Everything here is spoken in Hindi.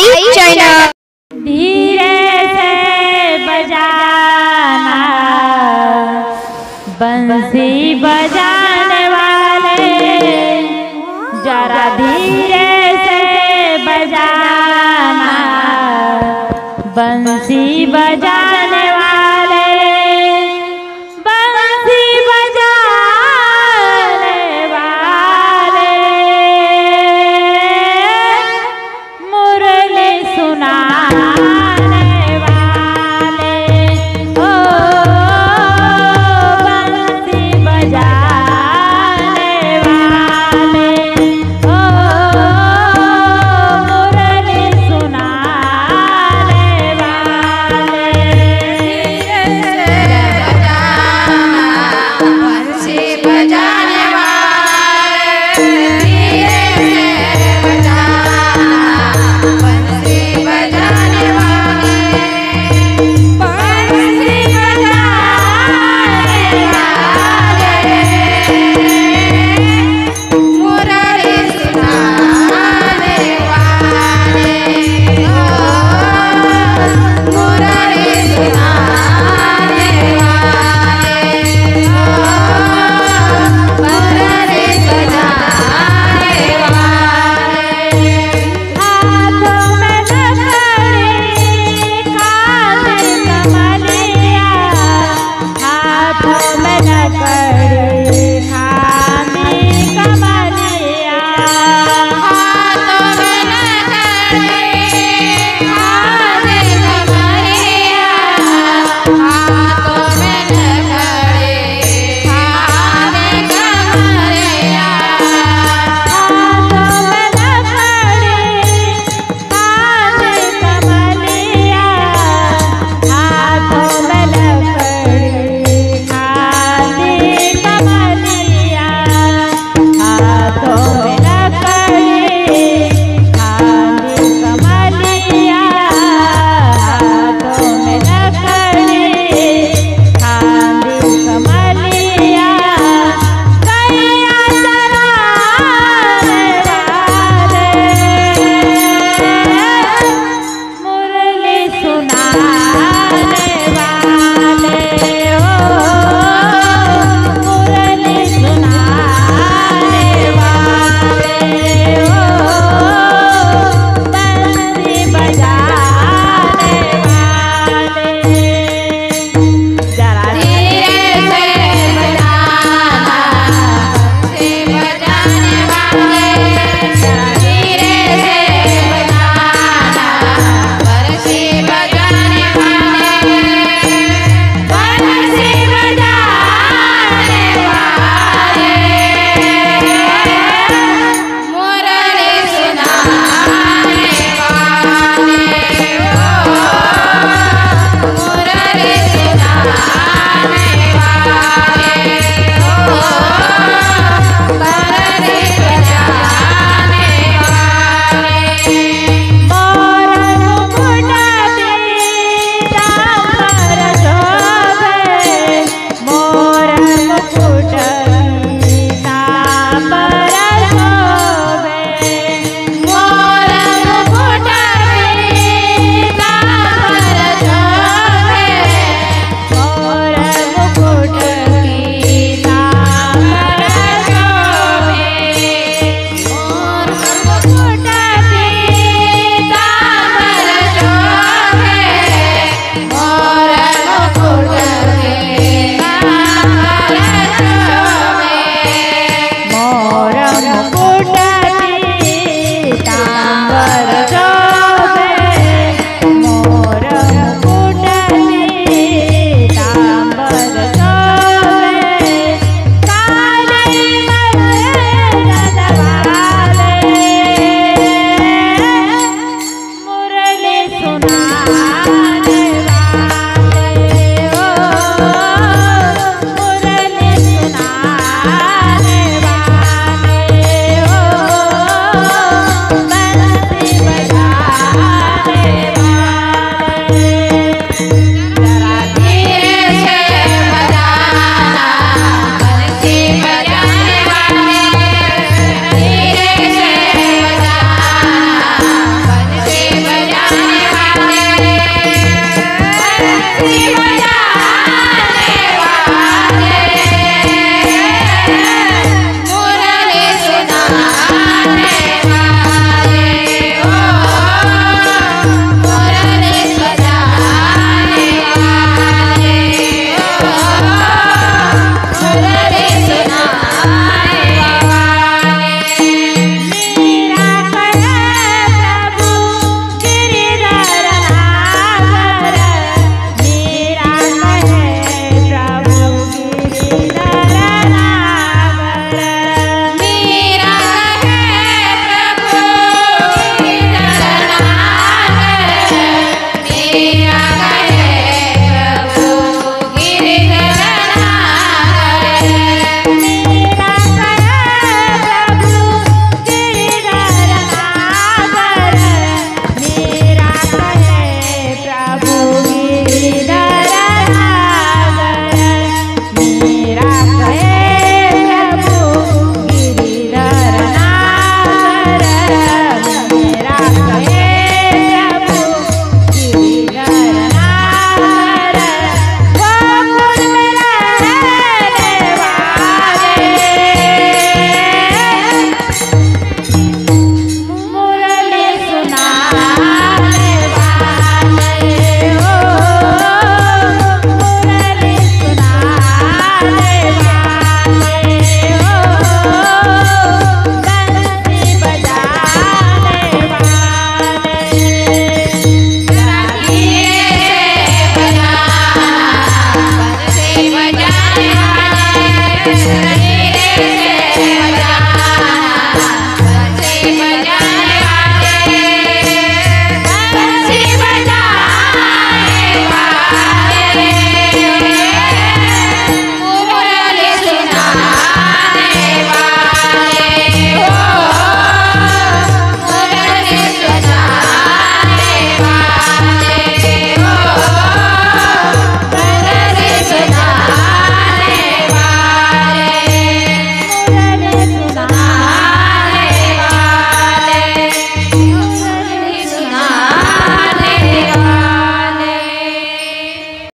आई चाइना धीरे से बजाना। बंसी बजाने वाले। जरा धीरे से बजाना। बंसी बजा Hey.